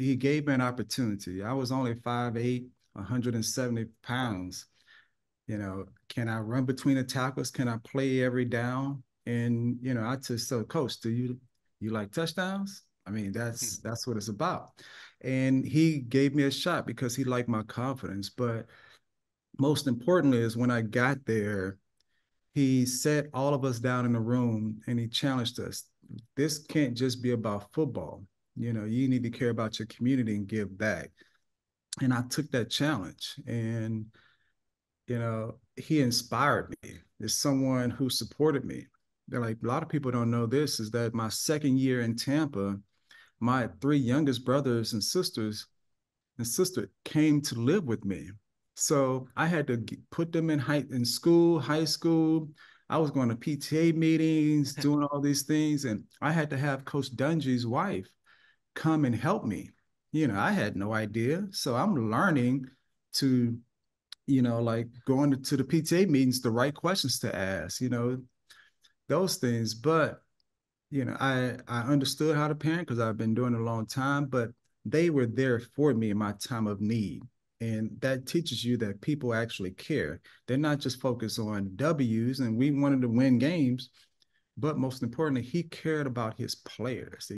he gave me an opportunity. I was only 5'8, 170 pounds. You know, can I run between the tackles? Can I play every down? And you know, I just said, Coach, do you you like touchdowns? I mean, that's hmm. that's what it's about. And he gave me a shot because he liked my confidence. But most importantly is when I got there, he sat all of us down in the room and he challenged us. This can't just be about football. You know, you need to care about your community and give back. And I took that challenge and you know, he inspired me. There's someone who supported me. They're like a lot of people don't know this is that my second year in Tampa, my three youngest brothers and sisters and sister came to live with me. So I had to put them in high in school, high school. I was going to PTA meetings, doing all these things, and I had to have Coach Dungy's wife come and help me. You know, I had no idea, so I'm learning to, you know, like going to the PTA meetings, the right questions to ask. You know, those things. But you know, I I understood how to parent because I've been doing it a long time, but they were there for me in my time of need. And that teaches you that people actually care. They're not just focused on W's and we wanted to win games, but most importantly, he cared about his players.